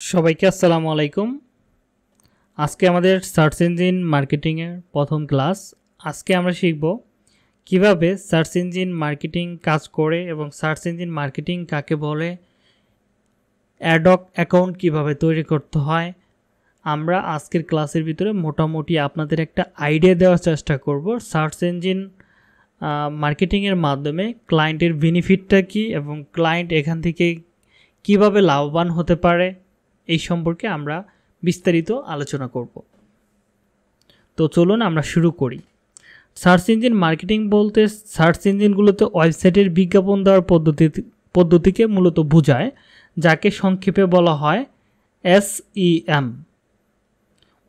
সবাইকে আসসালামু আলাইকুম। আজকে আমাদের সার্চ ইঞ্জিন মার্কেটিংয়ের প্রথম ক্লাস আজকে আমরা শিখব কীভাবে সার্চ ইঞ্জিন মার্কেটিং কাজ করে এবং সার্চ ইঞ্জিন মার্কেটিং কাকে বলে অ্যাডক অ্যাকাউন্ট কীভাবে তৈরি করতে হয়। আমরা আজকের ক্লাসের ভিতরে মোটামুটি আপনাদের একটা আইডিয়া দেওয়ার চেষ্টা করব সার্চ ইঞ্জিন মার্কেটিংয়ের মাধ্যমে ক্লায়েন্টের বেনিফিটটা কী এবং ক্লায়েন্ট এখান থেকে কীভাবে লাভবান হতে পারে। এই সম্পর্কে আমরা বিস্তারিত আলোচনা করব। তো চলুন আমরা শুরু করি। সার্চ ইঞ্জিন মার্কেটিং বলতে সার্চ ইঞ্জিনগুলোতে ওয়েবসাইটের বিজ্ঞাপন দেওয়ার পদ্ধতি, পদ্ধতিকে মূলত বোঝায়, যাকে সংক্ষেপে বলা হয় এসইএম।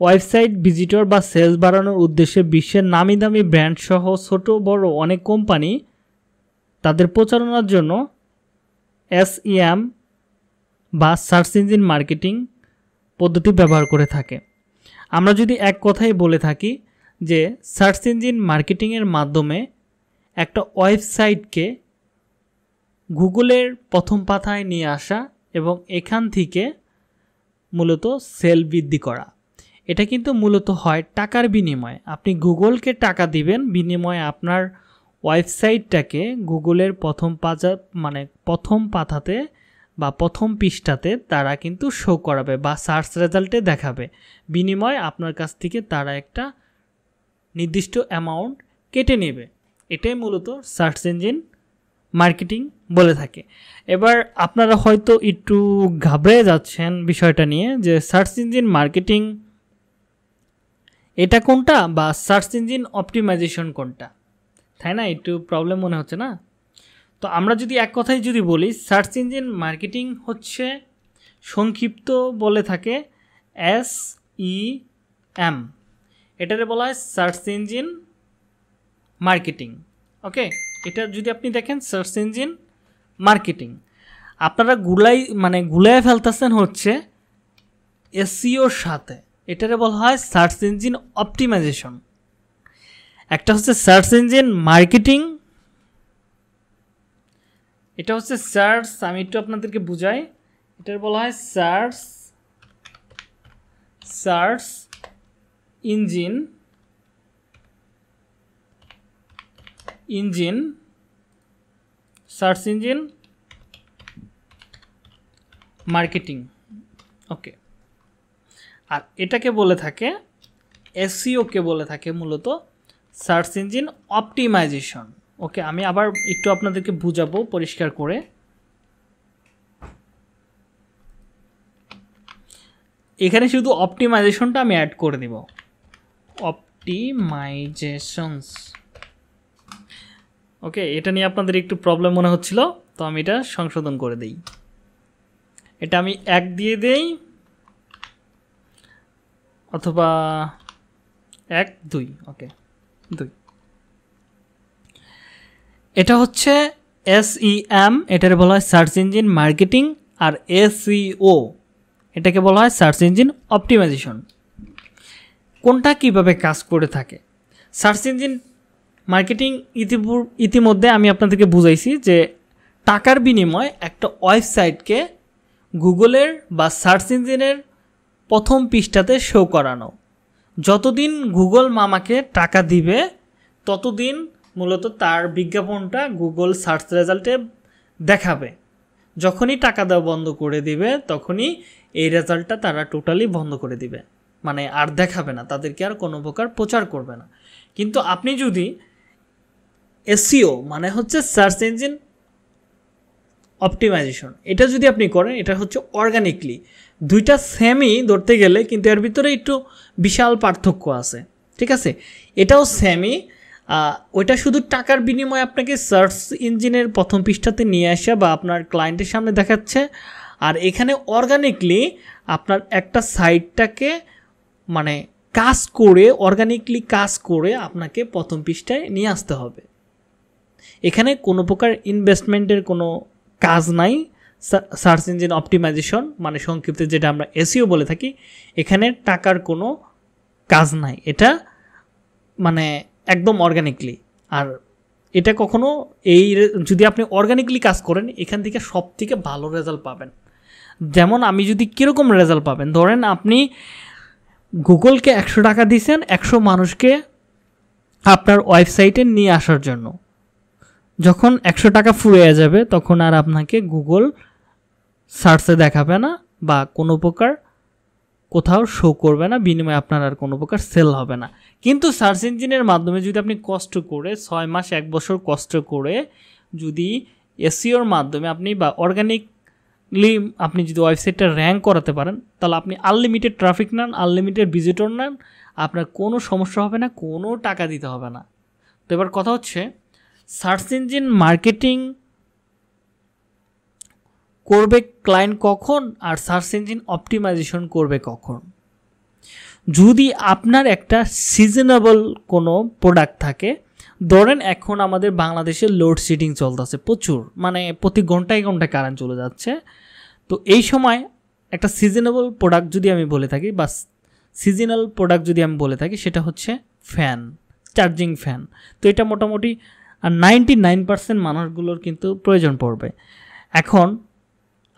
ওয়েবসাইট, ভিজিটর বা সেলস বাড়ানোর উদ্দেশ্যে বিশ্বের নামি দামি ব্র্যান্ড সহ ছোট, বড় অনেক কোম্পানি তাদের প্রচারণার জন্য এসইএম বা সার্চ ইঞ্জিন মার্কেটিং পদ্ধতি ব্যবহার করে থাকে। আমরা যদি এক কথাই বলে থাকি যে সার্চ ইঞ্জিন মার্কেটিংয়ের মাধ্যমে একটা ওয়েবসাইটকে গুগলের প্রথম পাতায় নিয়ে আসা এবং এখান থেকে মূলত সেল বৃদ্ধি করা। এটা কিন্তু মূলত হয় টাকার বিনিময়ে। আপনি গুগলকে টাকা দিবেন, বিনিময়ে আপনার ওয়েবসাইটটাকে গুগলের প্রথম পাতা মানে প্রথম পাতাতে বা প্রথম পৃষ্ঠাতে তারা কিন্তু শো করাবে বা সার্চ রেজাল্টে দেখাবে। বিনিময়ে আপনার কাছ থেকে তারা একটা নির্দিষ্ট অ্যামাউন্ট কেটে নেবে। এটাই মূলত সার্চ ইঞ্জিন মার্কেটিং বলে থাকে। এবার আপনারা হয়তো একটু ঘাবড়ে যাচ্ছেন বিষয়টা নিয়ে যে সার্চ ইঞ্জিন মার্কেটিং এটা কোনটা বা সার্চ ইঞ্জিন অপটিমাইজেশন কোনটা? তাই না? একটু প্রবলেম মনে হচ্ছে না? তো আমরা যদি এক কথায় যদি বলি সার্চ ইঞ্জিন মার্কেটিং হচ্ছে সংক্ষিপ্ত বলে থাকে এস ই এম এটারে বলা হয় সার্চ ইঞ্জিন মার্কেটিং ওকে এটা যদি আপনি দেখেন সার্চ ইঞ্জিন মার্কেটিং আপনারা গুলাই মানে গুলাই ফেলতেছেন হচ্ছে এসিওর সাথে। এটারে বলা হয় সার্চ ইঞ্জিন অপটিমাইজেশন একটা হচ্ছে সার্চ ইঞ্জিন মার্কেটিং এটা হচ্ছে সার্চ আমি একটু আপনাদেরকে বুঝাই। এটার বলা হয় search search engine engine search engine, marketing. Okay. আর এটাকে বলে থাকে এসিওকে বলে থাকে মূলত সার্চ ইঞ্জিন অপটিমাইজেশন। ওকে আমি আবার একটু আপনাদেরকে বুঝাবো পরিষ্কার করে। এখানে শুধু অপটিমাইজেশনটা আমি অ্যাড করে দিব। অপটিমাইজেশনস ওকে এটা নিয়ে আপনাদের একটু প্রবলেম মনে হচ্ছিল, তো আমি এটা সংশোধন করে দিই। এটা আমি এক দিয়ে দেই, অথবা এক, দুই ওকে দুই। এটা হচ্ছে এসইএম এটার বলা হয় সার্চ ইঞ্জিন মার্কেটিং, আর এসইও এটাকে বলা হয় সার্চ ইঞ্জিন অপটিমাইজেশন। কোনটা কীভাবে কাজ করে থাকে? সার্চ ইঞ্জিন মার্কেটিং ইতিমধ্যে আমি আপনাদেরকে বুঝাইছি যে টাকার বিনিময়ে একটা ওয়েবসাইটকে গুগলের বা সার্চ ইঞ্জিনের প্রথম পৃষ্ঠাতে শো করানো। যতদিন গুগল মামাকে টাকা দিবে, ততদিন মূলত তার বিজ্ঞাপনটা গুগল সার্চ রেজাল্টে দেখাবে। যখনই টাকা দেওয়া বন্ধ করে দিবে, তখনই এই রেজাল্টটা তারা টোটালি বন্ধ করে দিবে। মানে আর দেখাবে না, তাদেরকে আর কোনো প্রকার প্রচার করবে না। কিন্তু আপনি যদি এসিও মানে হচ্ছে সার্চ ইঞ্জিন অপটিমাইজেশন, এটা যদি আপনি করেন, এটা হচ্ছে অর্গানিকলি দুইটা সেমই ধরতে গেলে কিন্তু এর ভিতরে একটু বিশাল পার্থক্য আছে, ঠিক আছে? এটাও সেমই ওইটা শুধু টাকার বিনিময়ে আপনাকে সার্চ ইঞ্জিনের প্রথম পৃষ্ঠাতে নিয়ে আসা বা আপনার ক্লায়েন্টের সামনে দেখাচ্ছে। আর এখানে অর্গানিকলি আপনার একটা সাইটটাকে মানে কাজ করে অর্গানিকলি কাজ করে আপনাকে প্রথম পৃষ্ঠায় নিয়ে আসতে হবে। এখানে কোনো প্রকার ইনভেস্টমেন্টের কোনো কাজ নাই। সার্চ ইঞ্জিন অপটিমাইজেশন মানে সংক্ষিপ্তে যেটা আমরা এসিও বলে থাকি, এখানে টাকার কোনো কাজ নাই। এটা মানে একদম অর্গানিকলি আর এটা কখনো এই যদি আপনি অর্গানিকলি কাজ করেন, এখান থেকে সব থেকে ভালো রেজাল্ট পাবেন। যেমন আমি যদি কীরকম রেজাল্ট পাবেন, ধরেন আপনি গুগলকে একশো টাকা দিয়েছেন একশো মানুষকে আপনার ওয়েবসাইটে নিয়ে আসার জন্য। যখন একশো টাকা ফুরিয়ে যাবে, তখন আর আপনাকে গুগল সার্চে দেখাবে না বা কোনো প্রকার কোথাও শো করবে না, বিনিময়ে আপনার আর কোনো প্রকার সেল হবে না। কিন্তু সার্চ ইঞ্জিনের মাধ্যমে যদি আপনি কষ্ট করে ছয় মাস, এক বছর কষ্ট করে যদি এসিওর মাধ্যমে আপনি বা অর্গানিকলি আপনি যদি ওয়েবসাইটটা র্যাঙ্ক করাতে পারেন, তাহলে আপনি আনলিমিটেড ট্রাফিক নেন আনলিমিটেড ভিজিটর নেন, আপনার কোনো সমস্যা হবে না, কোনো টাকা দিতে হবে না। তো এবার কথা হচ্ছে সার্চ ইঞ্জিন মার্কেটিং করবে ক্লায়েন্ট কখন আর সার্চ ইঞ্জিন অপটিমাইজেশন করবে কখন? যদি আপনার একটা সিজনেবল কোনো প্রোডাক্ট থাকে, ধরেন এখন আমাদের বাংলাদেশে লোডশেডিং চলতেছে প্রচুর মানে প্রতি ঘন্টায় ঘন্টায় কারেন্ট চলে যাচ্ছে, তো এই সময় একটা সিজনেবল প্রোডাক্ট যদি আমি বলে থাকি বা সিজনাল প্রোডাক্ট যদি আমি বলে থাকি, সেটা হচ্ছে ফ্যান চার্জিং ফ্যান তো এটা মোটামুটি আর নাইনটি নাইন পার্সেন্ট মানুষগুলোর কিন্তু প্রয়োজন পড়বে। এখন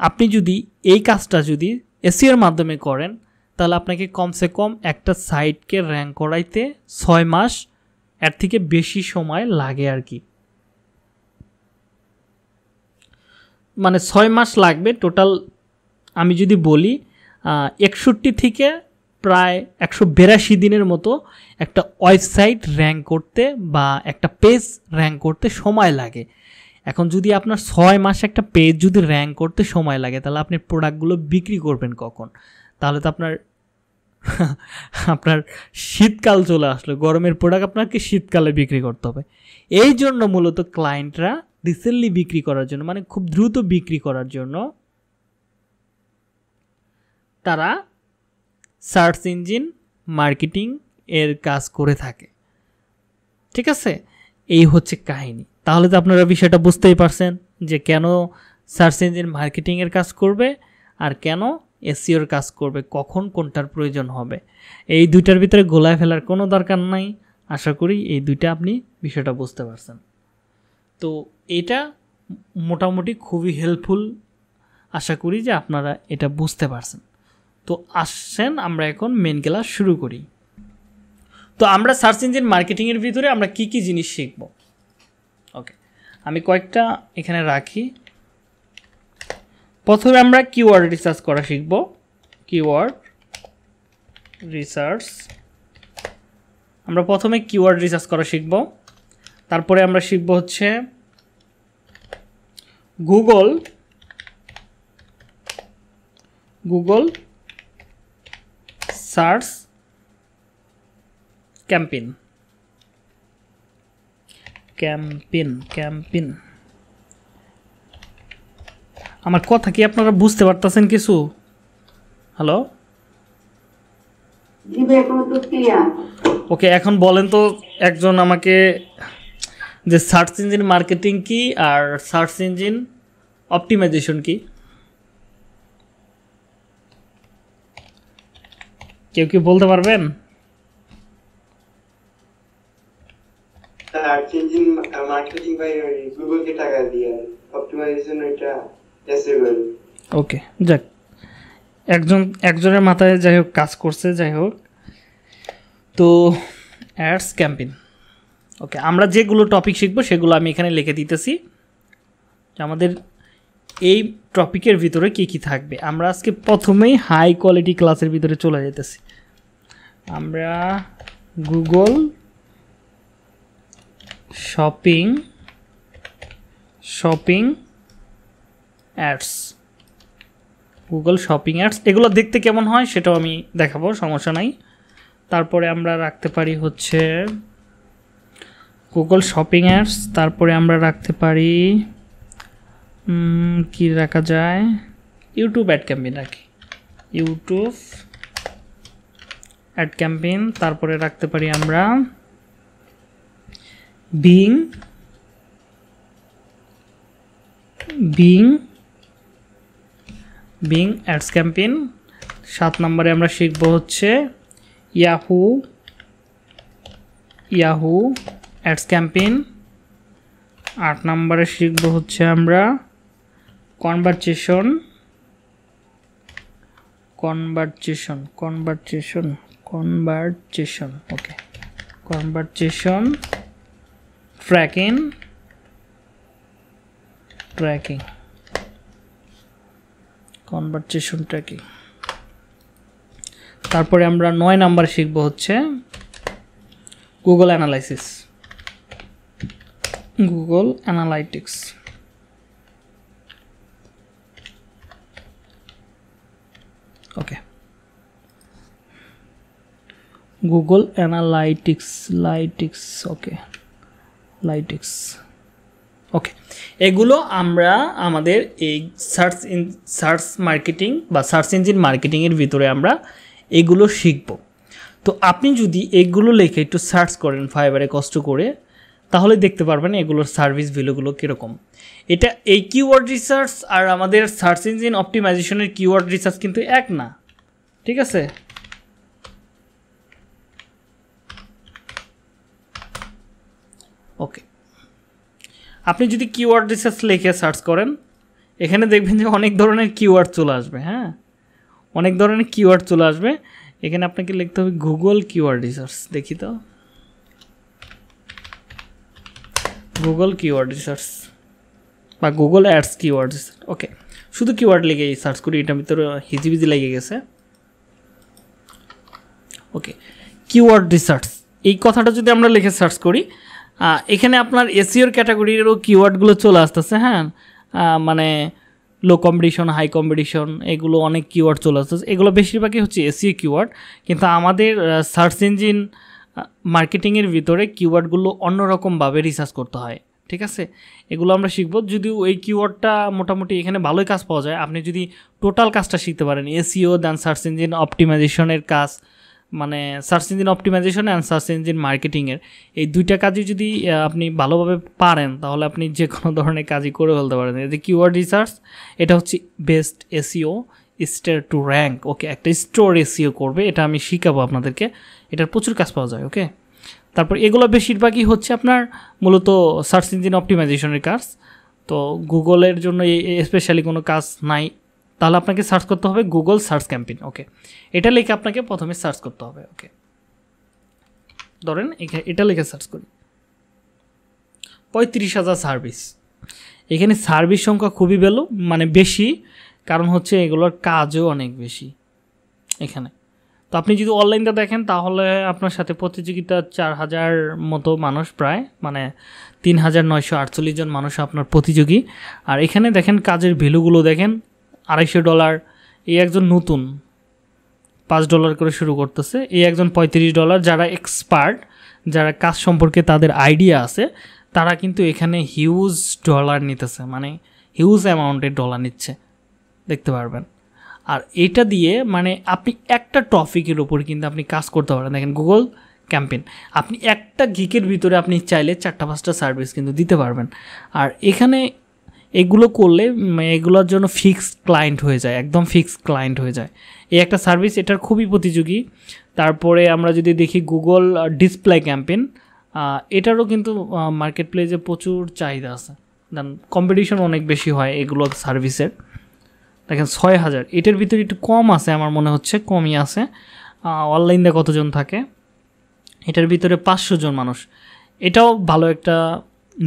আপনি যদি এই কাজটা যদি এসিওর মাধ্যমে করেন, তাহলে আপনাকে কমসে কম একটা সাইটকে র্যাঙ্ক করাইতে ছয় মাস, এর থেকে বেশি সময় লাগে আর কি। মানে ছয় মাস লাগবে টোটাল আমি যদি বলি একষট্টি থেকে প্রায় একশো বিরাশি দিনের মতো একটা ওয়েবসাইট র্যাঙ্ক করতে বা একটা পেজ র্যাঙ্ক করতে সময় লাগে। এখন যদি আপনার ছয় মাস একটা পেজ যদি র্যাঙ্ক করতে সময় লাগে, তাহলে আপনি প্রোডাক্টগুলো বিক্রি করবেন কখন? তাহলে তো আপনার আপনার শীতকাল চলে আসলো। গরমের প্রোডাক্ট আপনাকে শীতকালে বিক্রি করতে হবে। এই জন্য মূলত ক্লায়েন্টরা রিসেন্টলি বিক্রি করার জন্য মানে খুব দ্রুত বিক্রি করার জন্য তারা সার্চ ইঞ্জিন মার্কেটিং এর কাজ করে থাকে। ঠিক আছে? এই হচ্ছে কাহিনী। তাহলে তো আপনারা বিষয়টা বুঝতেই পারছেন যে কেন সার্চ ইঞ্জিন মার্কেটিংয়ের কাজ করবে আর কেন এসিওর কাজ করবে, কখন কোনটার প্রয়োজন হবে। এই দুইটার ভিতরে গোলায় ফেলার কোনো দরকার নাই। আশা করি এই দুইটা আপনি বিষয়টা বুঝতে পারছেন। তো এটা মোটামুটি খুবই হেল্পফুল আশা করি যে আপনারা এটা বুঝতে পারছেন। তো আসছেন আমরা এখন মেন ক্লাস শুরু করি। তো আমরা সার্চ ইঞ্জিন মার্কেটিংয়ের ভিতরে আমরা কি কি জিনিস শিখব? আমি কয়েকটা এখানে রাখি। প্রথমে আমরা কিওয়ার্ড রিসার্চ করা শিখব। কিওয়ার্ড রিসার্চ আমরা প্রথমে কিওয়ার্ড রিসার্চ করা শিখব। তারপরে আমরা শিখব হচ্ছে Google Google search campaign campaign campaign আমার কথা কি আপনারা বুঝতে পারতেছেন কিছু? হ্যালো? ওকে এখন বলেন তো একজন আমাকে যে সার্চ ইঞ্জিন মার্কেটিং কি আর সার্চ ইঞ্জিন অপটিমাইজেশন কি? কেউ কি বলতে পারবেন? সার্চ মার্কেটিং ভাই গুগলকে টাকা দিয়ে অপটিমাইজেশন ওইটা এসএমএল ওকে যাক। একজন, একজনের মাথায় যাই হোক কাজ করছে, যাই হোক। তো অ্যাডস ক্যাম্পেইন ওকে আমরা যেগুলো টপিক শিখব, সেগুলো আমি এখানে লিখে দিতেছি। আমাদের এই টপিকের ভিতরে কি কি থাকবে। আমরা আজকে প্রথমেই হাই কোয়ালিটি ক্লাসের ভিতরে চলে যেতেছি। আমরা Google shopping shopping ads. Google shopping ads, এগুলো দেখতে কেমন হয় সেটাও আমি দেখাবো, সমস্যা নাই। তারপরে আমরা রাখতে পারি হচ্ছে গুগল শপিং অ্যাডস, তারপরে আমরা রাখতে পারি কি রাখা যায়? ইউটিউব অ্যাড ক্যাম্পেইন রাখি ইউটিউব অ্যাড ক্যাম্পেইন, তারপরে রাখতে পারি আমরা Bing Bing Bing ads campaign সাত নম্বরে আমরা শিখব হচ্ছে ইয়াহু ইয়াহু অ্যাডস ক্যাম্পেইন আট নম্বরে শিখব হচ্ছে আমরা conversation conversation conversation conversation okay conversation tracking tracking conversation tracking তারপরে আমরা নয় নাম্বার শিখব হচ্ছে Google analysis Google analytics okay Google analytics lytics okay lytics okay এগুলো আমরা আমাদের এই সার্চ ইন সার্চ মার্কেটিং বা সার্চ ইঞ্জিন মার্কেটিংয়ের ভিতরে আমরা এগুলো শিখব। তো আপনি যদি এগুলো লিখে একটু সার্চ করেন ফাইবারে কষ্ট করে, তাহলে দেখতে পারবেন এগুলোর সার্ভিস ভ্যালুগুলো কীরকম। এটা এই কিওয়ার্ড রিসার্চ আর আমাদের সার্চ ইঞ্জিন অপটিমাইজেশনের কিওয়ার্ড রিসার্চ কিন্তু এক না। ঠিক আছে? ওকে আপনি যদি কিওয়ার্ড রিসার্চ লিখে সার্চ করেন, এখানে দেখবেন যে অনেক ধরনের কিওয়ার্ড চলে আসবে হ্যাঁ? অনেক ধরনের কিওয়ার্ড চলে আসবে। এখানে আপনাকে লিখতে হবে গুগল কিওয়ার্ড রিসার্চ দেখি তো। গুগল কিওয়ার্ড রিসার্চ বা Google ads keyword research okay শুধু কিওয়ার্ড লিখে সার্চ করি, এটার ভিতরে হিজিবিজি লেগে গেছে। ওকে কিওয়ার্ড রিসার্চ এই কথাটা যদি আমরা লিখে সার্চ করি এখানে আপনার এসিওর ক্যাটাগরিরও কিওয়ার্ডগুলো চলে আসতেছে হ্যাঁ? মানে লো কম্পিটিশন হাই কম্পিটিশন এগুলো অনেক কিওয়ার্ড চলে আসতেছে। এগুলো বেশিরভাগই হচ্ছে এসিও কিওয়ার্ড কিন্তু আমাদের সার্চ ইঞ্জিন মার্কেটিংয়ের ভিতরে কিওয়ার্ডগুলো অন্যরকমভাবে রিসার্চ করতে হয়, ঠিক আছে? এগুলো আমরা শিখব। যদিও এই কিওয়ার্ডটা মোটামুটি এখানে ভালোই কাজ পাওয়া যায়। আপনি যদি টোটাল কাজটা শিখতে পারেন, এসিও দেন সার্চ ইঞ্জিন অপটিমাইজেশনের কাজ মানে search engine optimisation and search engine মার্কেটিংয়ের এই দুইটা কাজই যদি আপনি ভালোভাবে পারেন, তাহলে আপনি যে কোনো ধরনের কাজই করে ফেলতে পারেন। এই যে কিওয়ার্ড রিসার্চ এটা হচ্ছে best SEO star to rank okay একটা স্টোর এসিও করবে, এটা আমি শিখাবো আপনাদেরকে। এটার প্রচুর কাজ পাওয়া যায় ওকে তারপর এগুলো বেশিরভাগই হচ্ছে আপনার মূলত সার্চ ইঞ্জিন অপটিমাইজেশনের কাজ। তো গুগলের জন্য স্পেশালি কোনো কাজ নাই তাহলে আপনাকে সার্চ করতে হবে গুগল সার্চ ক্যাম্পেইন ওকে এটা লিখে আপনাকে প্রথমে সার্চ করতে হবে ওকে ধরেন এটা লিখে সার্চ করি। পঁয়ত্রিশ হাজার সার্ভিস এখানে সার্ভিস সংখ্যা খুবই বেলো মানে বেশি, কারণ হচ্ছে এগুলোর কাজও অনেক বেশি এখানে। তো আপনি যদি অনলাইনটা দেখেন, তাহলে আপনার সাথে প্রতিযোগিতা চার হাজার মতো মানুষ প্রায় মানে তিন হাজার নয়শো আটচল্লিশ জন মানুষ আপনার প্রতিযোগী। আর এখানে দেখেন কাজের ভ্যালুগুলো দেখেন আড়াইশো ডলার, এই একজন নতুন পাঁচ ডলার করে শুরু করতেছে। এই একজন পঁয়ত্রিশ ডলার যারা এক্সপার্ট যারা কাজ সম্পর্কে তাদের আইডিয়া আছে, তারা কিন্তু এখানে হিউজ ডলার নিতেছে মানে হিউজ অ্যামাউন্টের ডলার নিচ্ছে। দেখতে পারবেন। আর এটা দিয়ে মানে আপনি একটা টপিকের উপর কিন্তু আপনি কাজ করতে পারেন। দেখেন গুগল ক্যাম্পেন আপনি একটা গিকের ভিতরে আপনি চাইলে চারটা পাঁচটা সার্ভিস কিন্তু দিতে পারবেন। আর এখানে এগুলো করলে এগুলোর জন্য ফিক্সড ক্লায়েন্ট হয়ে যায়, একদম ফিক্সড ক্লায়েন্ট হয়ে যায়। এই একটা সার্ভিস এটার খুবই প্রতিযোগী। তারপরে আমরা যদি দেখি গুগল ডিসপ্লে ক্যাম্পেন এটারও কিন্তু মার্কেট প্লেসে প্রচুর চাহিদা আছে। দেন কম্পিটিশন অনেক বেশি হয় এগুলো সার্ভিসের দেখেন ছয় হাজার। এটার ভিতরে একটু কম আছে, আমার মনে হচ্ছে, কমই আছে। অনলাইনে কতজন থাকে? এটার ভিতরে পাঁচশো জন মানুষ। এটাও ভালো একটা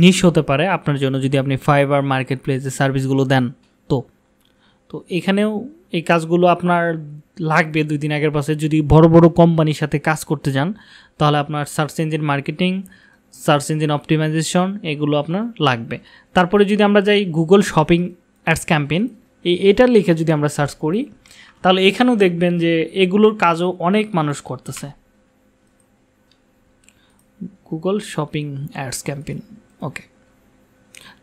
নিশ হতে পারে আপনার জন্য যদি আপনি ফাইবার মার্কেট প্লেসে সার্ভিসগুলো দেন, তো। তো এখানেও এই কাজগুলো আপনার লাগবে দুই দিন আগের পাশে। যদি বড় বড় কোম্পানির সাথে কাজ করতে যান, তাহলে আপনার search engine marketing search engine optimisation এগুলো আপনার লাগবে। তারপরে যদি আমরা যাই গুগল শপিং অ্যাডস ক্যাম্পেইন এই এটা লিখে যদি আমরা সার্চ করি, তাহলে এখানেও দেখবেন যে এগুলোর কাজও অনেক মানুষ করতেছে। Google shopping ads campaign okay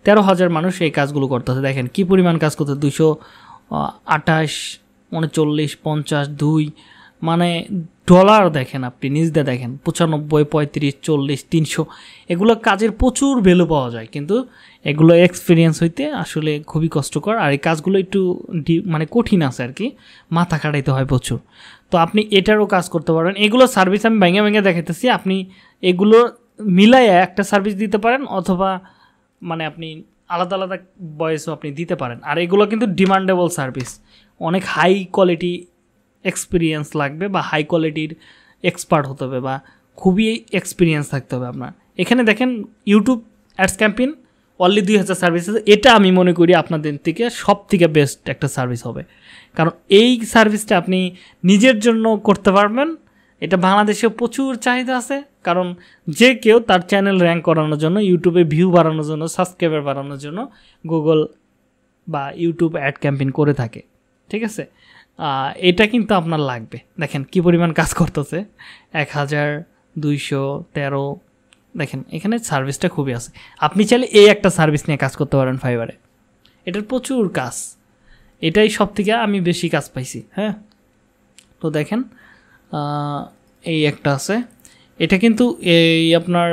তেরো হাজার মানুষ এই কাজগুলো করতেছে। দেখেন, কী পরিমাণ কাজ করতে দুশো আঠাশ, উনচল্লিশ, পঞ্চাশ, দুই। মানে ডলার দেখেন আপনি, নিজে দেখেন, পঁচানব্বই, পঁয়ত্রিশ, চল্লিশ, তিনশো। এগুলো কাজের প্রচুর ভ্যালু পাওয়া যায়, কিন্তু এগুলো এক্সপিরিয়েন্স হইতে আসলে খুবই কষ্টকর। আর এই কাজগুলো একটু মানে কঠিন আছে আর কি, মাথা কাটাইতে হয় প্রচুর। তো আপনি এটারও কাজ করতে পারবেন। এগুলো সার্ভিস আমি ভেঙে ভেঙে দেখাইতেছি। আপনি এগুলো মিলাইয়া একটা সার্ভিস দিতে পারেন অথবা মানে আপনি আলাদা আলাদা বয়েসও আপনি দিতে পারেন। আর এগুলো কিন্তু ডিমান্ডেবল সার্ভিস অনেক হাই কোয়ালিটি এক্সপিরিয়েন্স লাগবে বা হাই কোয়ালিটির এক্সপার্ট হতে হবে বা খুবই এক্সপিরিয়েন্স থাকতে হবে আপনার। এখানে দেখেন ইউটিউব অ্যাডস ক্যাম্পেইন অনলি দুই হাজার সার্ভিস এটা আমি মনে করি আপনাদের থেকে সব থেকে বেস্ট একটা সার্ভিস হবে। কারণ এই সার্ভিসটা আপনি নিজের জন্য করতে পারবেন এটা বাংলাদেশে প্রচুর চাহিদা আছে, কারণ যে কেউ তার চ্যানেল র্যাঙ্ক করানোর জন্য ইউটিউবে ভিউ বাড়ানোর জন্য সাবস্ক্রাইবার বাড়ানোর জন্য গুগল বা ইউটিউব অ্যাড ক্যাম্পেইন করে থাকে, ঠিক আছে? এটা কিন্তু আপনার লাগবে। দেখেন কি পরিমাণ কাজ করতেছে, এক হাজার দুইশো তেরো, দেখেন এখানে সার্ভিসটা খুবই আছে। আপনি চাইলে এই একটা সার্ভিস নিয়ে কাজ করতে পারেন ফাইবারে এটার প্রচুর কাজ। এটাই সব থেকে আমি বেশি কাজ পাইছি হ্যাঁ? তো দেখেন এই একটা আছে। এটা কিন্তু এই আপনার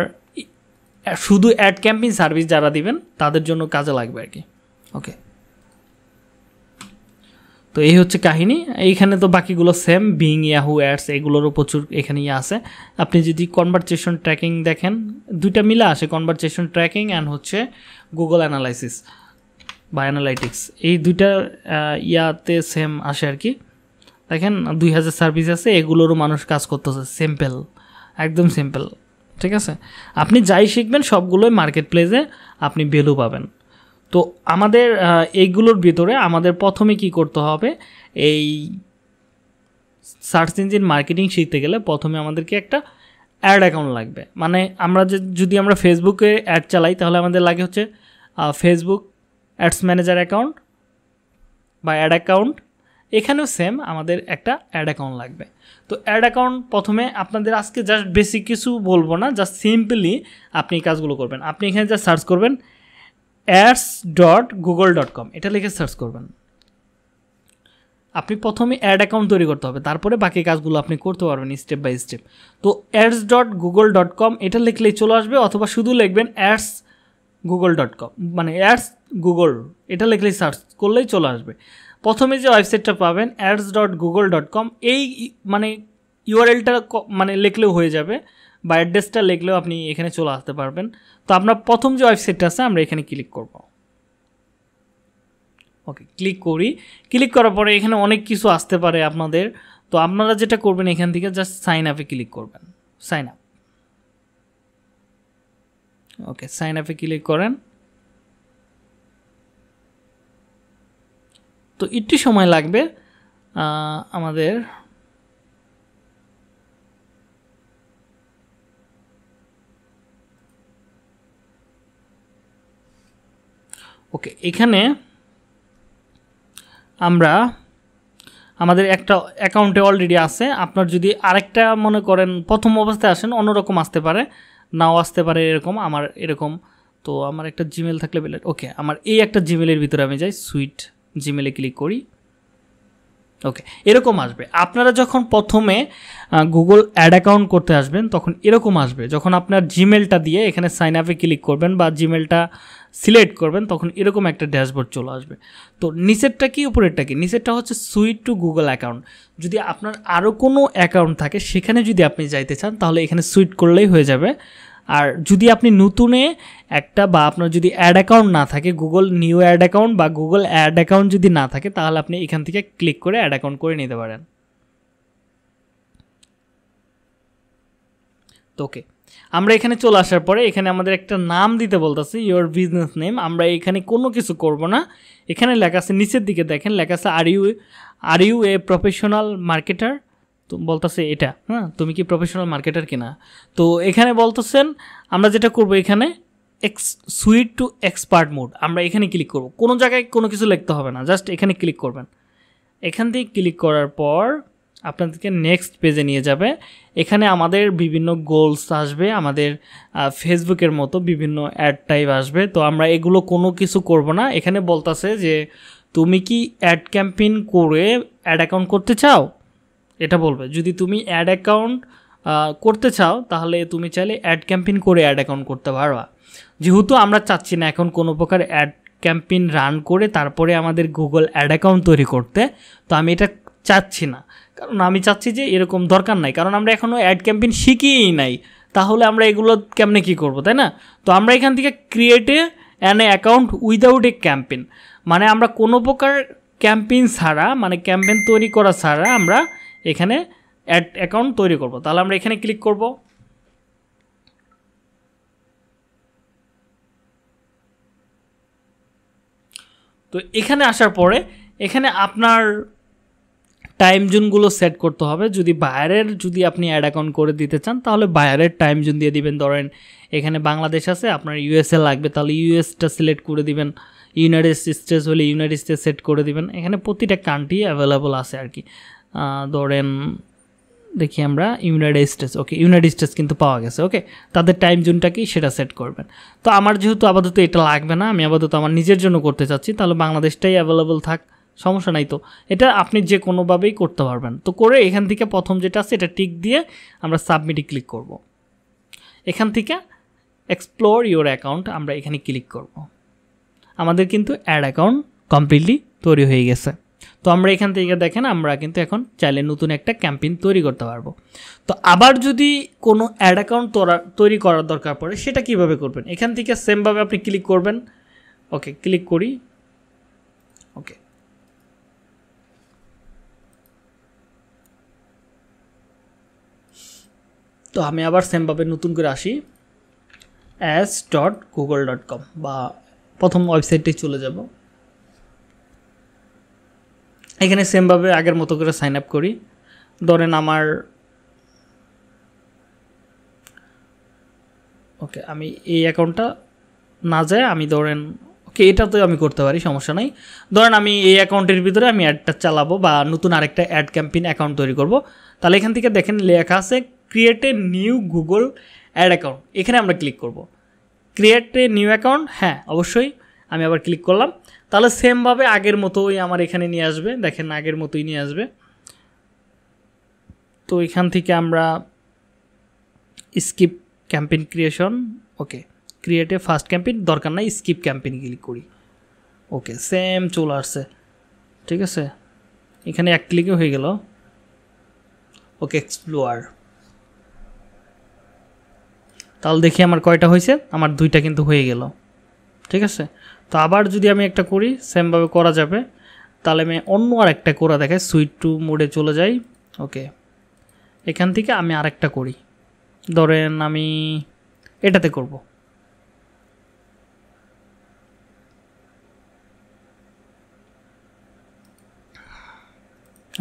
শুধু অ্যাড ক্যাম্পিং সার্ভিস যারা দিবেন, তাদের জন্য কাজে লাগবে আর কি। ওকে তো এই হচ্ছে কাহিনী। এইখানে তো বাকিগুলো সেম বিং ইয়াহু অ্যাডস এগুলোরও প্রচুর এখানে ইয়ে আছে। আপনি যদি কনভারসেশন ট্র্যাকিং দেখেন, দুইটা মিলে আসে কনভারসেশন ট্র্যাকিং অ্যান্ড হচ্ছে গুগল অ্যানালাইসিস বা অ্যানালাইটিক্স এই দুইটা ইয়াতে সেম আসে আর কি। দেখেন, দুই হাজার সার্ভিস আছে, এগুলোরও মানুষ কাজ করতেছে। সিম্পল একদম সিম্পল ঠিক আছে? আপনি যাই শিখবেন, সবগুলোই মার্কেট প্লেসে আপনি ভ্যালু পাবেন। তো আমাদের এইগুলোর ভিতরে আমাদের প্রথমে কি করতে হবে, এই সার্চ ইঞ্জিন মার্কেটিং শিখতে গেলে প্রথমে আমাদেরকে একটা অ্যাড অ্যাকাউন্ট লাগবে। মানে আমরা যে, যদি আমরা ফেসবুকে অ্যাড চালাই, তাহলে আমাদের লাগে হচ্ছে ফেসবুক অ্যাডস ম্যানেজার অ্যাকাউন্ট বা অ্যাড অ্যাকাউন্ট এখানেও সেম আমাদের একটা অ্যাড অ্যাকাউন্ট লাগবে। তো অ্যাড অ্যাকাউন্ট প্রথমে আপনাদের আজকে জাস্ট বেসিক কিছু বলব না জাস্ট সিম্পলি আপনি কাজগুলো করবেন। আপনি এখানে যা সার্চ করবেন ads dot Google dot com এটা লিখে সার্চ করবেন। আপনি প্রথমে অ্যাড অ্যাকাউন্ট তৈরি করতে হবে, তারপরে বাকি কাজগুলো আপনি করতে পারবেন স্টেপ বাই স্টেপ তো ads dot Google dot com এটা লিখলেই চলে আসবে, অথবা শুধু লিখবেন অ্যাডস গুগল ডট কম মানে অ্যাডস গুগল এটা লিখলেই সার্চ করলেই চলে আসবে। প্রথমে যে ওয়েবসাইটটা পাবেন ads dot Google dot com এই মানে ইউআরএলটা মানে লিখলেও হয়ে যাবে বা অ্যাড্রেসটা লিখলেও আপনি এখানে চলে আসতে পারবেন। তো আপনার প্রথম যে ওয়েবসাইটটা আছে, আমরা এখানে ক্লিক করব। ওকে, ক্লিক করি। ক্লিক করার পরে এখানে অনেক কিছু আসতে পারে আপনাদের। তো আপনারা যেটা করবেন এখান থেকে জাস্ট সাইন আপে ক্লিক করবেন। Sign up. ওকে, সাইন আপে ক্লিক করেন। তো একটু সময় লাগবে আমাদের ওকে, এখানে আমরা আমাদের একটা অ্যাকাউন্টে অলরেডি আছে। আপনার যদি আরেকটা মনে করেন প্রথম অবস্থায় আসেন, অন্যরকম আসতে পারে, নাও আসতে পারে এরকম, আমার এরকম। তো আমার একটা জিমেল থাকলে বেলে ওকে আমার এই একটা জিমেলের ভিতরে আমি যাই সুইট জিমেলে ক্লিক করি। ওকে এরকম আসবে। আপনারা যখন প্রথমে গুগল অ্যাড অ্যাকাউন্ট করতে আসবেন, তখন এরকম আসবে। যখন আপনার জিমেলটা দিয়ে এখানে সাইন আপে ক্লিক করবেন বা জিমেলটা সিলেক্ট করবেন, তখন এরকম একটা ড্যাশবোর্ড চলে আসবে। তো নিচেরটা কি, উপরেরটা কি? নিচেরটা হচ্ছে সুইট টু গুগল অ্যাকাউন্ট যদি আপনার আরও কোনো অ্যাকাউন্ট থাকে, সেখানে যদি আপনি যাইতে চান, তাহলে এখানে সুইট করলেই হয়ে যাবে। আর যদি আপনি নতুনে একটা বা আপনার যদি অ্যাড অ্যাকাউন্ট না থাকে গুগল নিউ অ্যাড অ্যাকাউন্ট বা গুগল অ্যাড অ্যাকাউন্ট যদি না থাকে, তাহলে আপনি এখান থেকে ক্লিক করে অ্যাড অ্যাকাউন্ট করে নিতে পারেন। ওকে আমরা এখানে চলে আসার পরে এখানে আমাদের একটা নাম দিতে বলতেছে ইওর বিজনেস নেম আমরা এখানে কোনো কিছু করব না। এখানে লেখা আছে, নিচের দিকে দেখেন, লেখা আছে are you are you a professional marketer তো বলতেছে এটা হ্যাঁ? তুমি কি প্রফেশনাল মার্কেটার কিনা? তো এখানে বলতেছেন, আমরা যেটা করব এখানে এক্স সুইট টু এক্সপার্ট মোড আমরা এখানে ক্লিক করব। কোনো জায়গায় কোনো কিছু লিখতে হবে না জাস্ট এখানে ক্লিক করবেন। এখান থেকে ক্লিক করার পর আপনাদেরকে নেক্সট পেজে নিয়ে যাবে। এখানে আমাদের বিভিন্ন গোলস আসবে, আমাদের ফেসবুকের মতো বিভিন্ন অ্যাড টাইপ আসবে। তো আমরা এগুলো কোনো কিছু করব না। এখানে বলতাছে যে, তুমি কি অ্যাড ক্যাম্পেইন করে অ্যাড অ্যাকাউন্ট করতে চাও? এটা বলবে। যদি তুমি অ্যাড অ্যাকাউন্ট করতে চাও, তাহলে তুমি চাইলে অ্যাড ক্যাম্পেইন করে অ্যাড অ্যাকাউন্ট করতে পারবা। যেহেতু আমরা চাচ্ছি না এখন কোনো প্রকার অ্যাড ক্যাম্পেইন রান করে তারপরে আমাদের গুগল অ্যাড অ্যাকাউন্ট তৈরি করতে, তো আমি এটা চাচ্ছি না। কারণ আমি চাচ্ছি যে এরকম দরকার নাই। কারণ আমরা এখনও অ্যাড ক্যাম্পেইন শিখিই নাই। তাহলে আমরা এগুলো কেমনে কী করব, তাই না? তো আমরা এখান থেকে ক্রিয়েটে an account without a campaign মানে আমরা কোনো প্রকার ক্যাম্পেইন ছাড়া মানে ক্যাম্পেইন তৈরি করা ছাড়া আমরা এখানে অ্যাড অ্যাকাউন্ট তৈরি করব। তাহলে আমরা এখানে ক্লিক করব। তো এখানে আসার পরে এখানে আপনার টাইম জোনগুলো সেট করতে হবে। যদি বায়ারের যদি আপনি অ্যাড অ্যাকাউন্ট করে দিতে চান, তাহলে বায়ারের টাইম জোন দিয়ে দিবেন। ধরেন এখানে বাংলাদেশ আছে, আপনার ইউএসএ লাগবে, তাহলে ইউএসটা সিলেক্ট করে দিবেন। ইউনাইটেড স্টেটস হলে ইউনাইটেড স্টেটস সেট করে দিবেন। এখানে প্রতিটা কান্ট্রি অ্যাভেলেবল আছে আর কি। ধরেন দেখি আমরা United States okay United States কিন্তু পাওয়া গেছে ওকে তাদের টাইম জোনটা কি সেটা সেট করবেন। তো আমার যেহেতু আপাতত এটা লাগবে না, আমি আপাতত আমার নিজের জন্য করতে চাচ্ছি, তাহলে বাংলাদেশটাই অ্যাভেলেবল থাক, সমস্যা নাই তো। এটা আপনি যে কোনোভাবেই করতে পারবেন। তো করে এখান থেকে প্রথম যেটা আছে, এটা টিক দিয়ে আমরা সাবমিটে ক্লিক করব। এখান থেকে এক্সপ্লোর ইওর অ্যাকাউন্ট আমরা এখানে ক্লিক করব। আমাদের কিন্তু অ্যাড অ্যাকাউন্ট কমপ্লিটলি তৈরি হয়ে গেছে। তো আমরা এখান থেকে দেখেন আমরা কিন্তু এখন চাইলে নতুন একটা ক্যাম্পেইন তৈরি করতে পারব। তো আবার যদি কোনো অ্যাড অ্যাকাউন্ট তৈরি করার দরকার পড়ে, সেটা কীভাবে করবেন? এখান থেকে সেমভাবে আপনি ক্লিক করবেন। ওকে ক্লিক করি। ওকে তো আমি আবার সেমভাবে নতুন করে আসি। Ads dot Google dot com বা প্রথম ওয়েবসাইটে চলে যাব। এখানে সেমভাবে আগের মতো করে সাইন আপ করি। ধরেন আমার ওকে আমি এই অ্যাকাউন্টটা না যায়, আমি ধরেন ওকে এটা তো আমি করতে পারি, সমস্যা নাই। ধরেন আমি এই অ্যাকাউন্টের ভিতরে আমি অ্যাডটা চালাবো বা নতুন আরেকটা অ্যাড ক্যাম্পেইন অ্যাকাউন্ট তৈরি করব। তাহলে এখান থেকে দেখেন লেখা আছে create a new Google ad account এখানে আমরা ক্লিক করব। ক্রিয়েট এ নিউ অ্যাকাউন্ট হ্যাঁ অবশ্যই। আমি আবার ক্লিক করলাম। তাহলে সেমভাবে আগের মতোই আমার এখানে নিয়ে আসবে। দেখেন আগের মতোই নিয়ে আসবে। তো এখান থেকে আমরা স্কিপ ক্যাম্পেইন ক্রিয়েশন ওকে ক্রিয়েটে ফার্স্ট ক্যাম্পেইন দরকার নাই স্কিপ ক্যাম্পেইন ক্লিক করি। ওকে সেম চলে আসছে। ঠিক আছে? এখানে এক ক্লিকে হয়ে গেল। ওকে এক্সপ্লোয়ার তাহলে দেখি আমার কয়টা হয়েছে? আমার দুইটা কিন্তু হয়ে গেল। ঠিক আছে? তো আবার যদি আমি একটা করি সেমভাবে করা যাবে। তাহলে আমি অন্য আর একটা করা দেখাই সুইট টু মোডে চলে যাই। ওকে এখান থেকে আমি আরেকটা করি। ধরেন আমি এটাতে করব।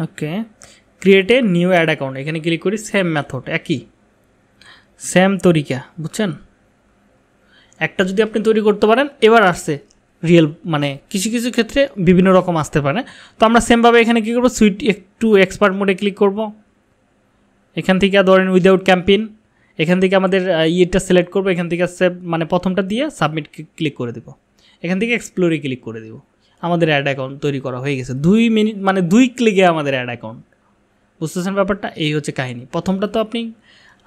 Okay create a new ad account এখানে ক্লিক করি সেম মেথড একই। সেম তরিকা, বুঝছেন? একটা যদি আপনি তৈরি করতে পারেন, এবার আসছে। রিয়েল মানে কিছু কিছু ক্ষেত্রে বিভিন্ন রকম আসতে পারে। তো আমরা সেমভাবে এখানে কী করব? সুইট একটু এক্সপার্ট মোডে ক্লিক করব। এখান থেকে ধরেন উইদাউট ক্যাম্পেইন এখান থেকে আমাদের ইয়েটা সিলেক্ট করব। এখান থেকে সেভ মানে প্রথমটা দিয়ে সাবমিট ক্লিক করে দেবো। এখান থেকে এক্সপ্লোরে ক্লিক করে দেবো। আমাদের অ্যাড অ্যাকাউন্ট তৈরি করা হয়ে গেছে। দুই মিনিট মানে দুই ক্লিকে আমাদের অ্যাড অ্যাকাউন্ট বুঝতেছেন ব্যাপারটা? এই হচ্ছে কাহিনী। প্রথমটা তো আপনি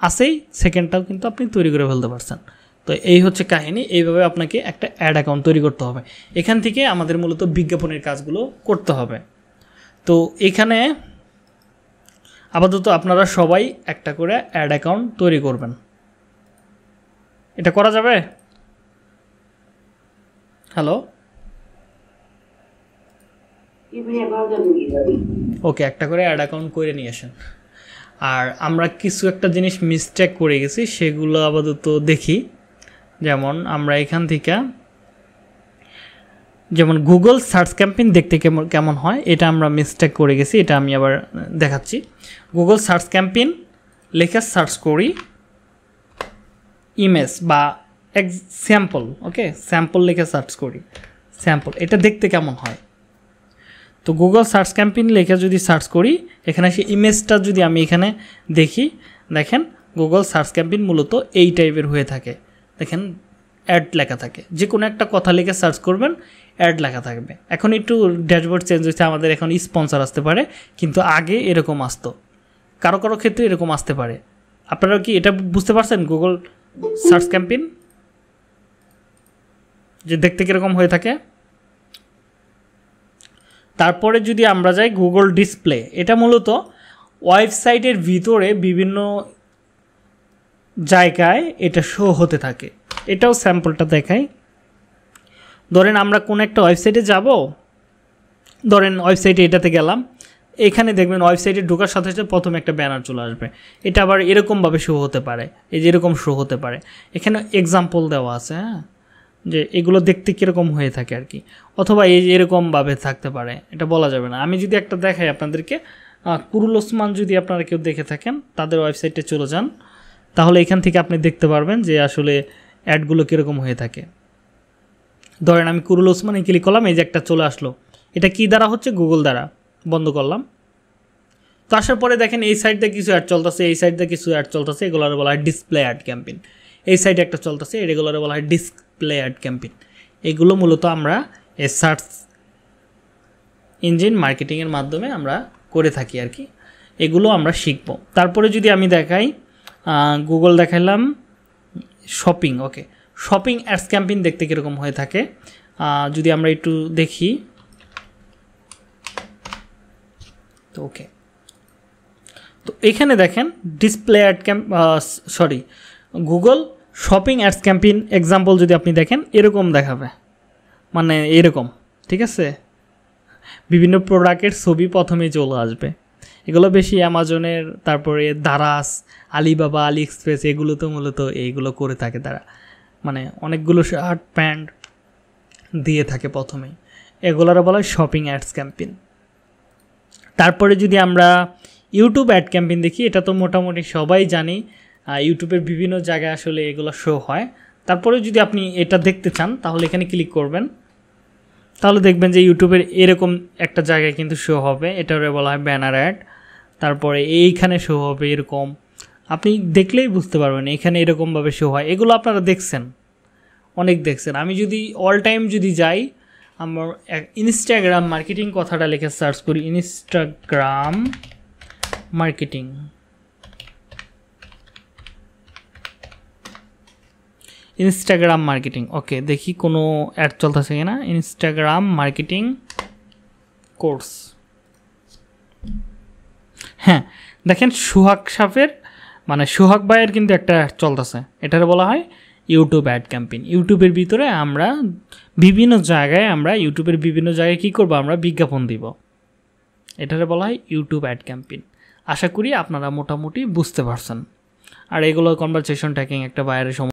আসেই সেকেন্ডটাও কিন্তু আপনি তৈরি করে ফেলতে পারছেন। তো এই হচ্ছে কাহিনী, এইভাবে আপনাকে একটা অ্যাড অ্যাকাউন্ট তৈরি করতে হবে। এখান থেকে আমাদের মূলত বিজ্ঞাপনের কাজগুলো করতে হবে। তো এখানে আপাতত আপনারা সবাই একটা করে অ্যাড অ্যাকাউন্ট তৈরি করবেন। এটা করা যাবে? হ্যালো ওকে একটা করে অ্যাড অ্যাকাউন্ট করে নিয়ে আসেন। আর আমরা কিছু একটা জিনিস মিস্টেক করে গেছি, সেগুলো আপাতত দেখি। যেমন আমরা এখান থেকে, যেমন গুগল সার্চ ক্যাম্পেইন দেখতে কেমন কেমন হয়, এটা আমরা মিস্টেক করে গেছি, এটা আমি আবার দেখাচ্ছি। গুগল সার্চ ক্যাম্পেইন লেখা সার্চ করি ইমেজ বা এক স্যাম্পল ওকে স্যাম্পল লিখে সার্চ করি স্যাম্পল এটা দেখতে কেমন হয়? তো গুগল সার্চ ক্যাম্পেইন লেখে যদি সার্চ করি, এখানে সে ইমেজটা যদি আমি এখানে দেখি, দেখেন গুগল সার্চ ক্যাম্পেইন মূলত এই টাইপের হয়ে থাকে। দেখেন অ্যাড লেখা থাকে। যে কোনো একটা কথা লিখে সার্চ করবেন অ্যাড লেখা থাকবে। এখন একটু ড্যাশবোর্ড চেঞ্জ হয়েছে, আমাদের এখন স্পন্সর আসতে পারে, কিন্তু আগে এরকম আসতো। কারও কারও ক্ষেত্রে এরকম আসতে পারে। আপনারা কি এটা বুঝতে পারছেন গুগল সার্চ ক্যাম্পেইন যে দেখতে কীরকম হয়ে থাকে। তারপরে যদি আমরা যাই গুগল ডিসপ্লে এটা মূলত ওয়েবসাইটের ভিতরে বিভিন্ন জায়গায় এটা শো হতে থাকে। এটাও স্যাম্পলটা দেখাই। ধরেন আমরা কোনো একটা ওয়েবসাইটে যাব। ধরেন ওয়েবসাইটে এটাতে গেলাম। এখানে দেখবেন ওয়েবসাইটে ঢোকার সাথে সাথে প্রথমে একটা ব্যানার চলে আসবে। এটা আবার এরকমভাবে শো হতে পারে। এই যে এরকম শো হতে পারে। এখানে এক্সাম্পল দেওয়া আছে হ্যাঁ? যে এগুলো দেখতে কীরকম হয়ে থাকে আর কি। অথবা এই এরকমভাবে থাকতে পারে। এটা বলা যাবে না। আমি যদি একটা দেখাই আপনাদেরকে কুরুল ওসমান যদি আপনারা কেউ দেখে থাকেন, তাদের ওয়েবসাইটে চলে যান। তাহলে এখান থেকে আপনি দেখতে পারবেন যে আসলে অ্যাডগুলো কীরকম হয়ে থাকে। ধরেন আমি কুরুল ওসমানে ক্লিক করলাম, এই যে একটা চলে আসলো। এটা কি দ্বারা হচ্ছে? গুগল দ্বারা। বন্ধ করলাম। তো আসার পরে দেখেন এই সাইডে কিছু অ্যাড চলতেছে, এই সাইডে কিছু অ্যাড চলতেছে, এগুলোর বলা হয় ডিসপ্লে অ্যাড ক্যাম্পেইন এই সাইডে একটা চলতেছে এগুলোর বলা হয় ডিসপ্লে অ্যাড ক্যাম্পেইন এগুলো মূলত আমরা এই সার্চ ইঞ্জিন মার্কেটিংয়ের মাধ্যমে আমরা করে থাকি আর কি। এগুলো আমরা শিখব। তারপরে যদি আমি দেখাই গুগল দেখাইলাম shopping okay shopping ads campaign দেখতে কীরকম হয়ে থাকে? যদি আমরা একটু দেখি। তো ওকে তো এখানে দেখেন display ad camp sorry Google shopping ads campaign example যদি আপনি দেখেন, এরকম দেখাবে। মানে এরকম, ঠিক আছে? বিভিন্ন প্রোডাক্টের ছবি প্রথমে চলে আসবে। এগুলো বেশি অ্যামাজনের তারপরে দারাস আলিবাবা আলি এক্সপ্রেস এগুলো তো মূলত এইগুলো করে থাকে তারা। মানে অনেকগুলো শার্ট প্যান্ট দিয়ে থাকে প্রথমেই এগুলোর বলা হয় শপিং অ্যাডস ক্যাম্পেইন তারপরে যদি আমরা ইউটিউব অ্যাড ক্যাম্পেইন দেখি, এটা তো মোটামুটি সবাই জানি। ইউটিউবের বিভিন্ন জায়গায় আসলে এগুলো শো হয়। তারপরে যদি আপনি এটা দেখতে চান, তাহলে এখানে ক্লিক করবেন। তাহলে দেখবেন যে ইউটিউবের এরকম একটা জায়গায় কিন্তু শো হবে। এটারে বলা হয় ব্যানার অ্যাড তারপরে এইখানে শো হবে এরকম। আপনি দেখলেই বুঝতে পারবেন এখানে এরকমভাবে শো হয়। এগুলো আপনারা দেখছেন। অনেক দেখছেন। আমি যদি অল টাইম যদি যাই, আমার ইনস্টাগ্রাম মার্কেটিং কথাটা লিখে সার্চ করি। Instagram marketing Instagram marketing okay দেখি কোনো অ্যাড চলতেছে কিনা। ইনস্টাগ্রাম মার্কেটিং কোর্স হ্যাঁ দেখেন সুহাগ সাফের মানে সুহাগ ভাইয়ের কিন্তু একটা অ্যাড চলতেছে। এটার বলা হয় ইউটিউব অ্যাড ক্যাম্পেইন ইউটিউবের ভিতরে আমরা বিভিন্ন জায়গায় আমরা ইউটিউবের বিভিন্ন জায়গায় কী করব? আমরা বিজ্ঞাপন দিব। এটারে বলা হয় ইউটিউব অ্যাড ক্যাম্পেইন আশা করি আপনারা মোটামুটি বুঝতে পারছেন। আর এগুলো কনভারসেশন ট্যাকিং একটা বাইরের সময়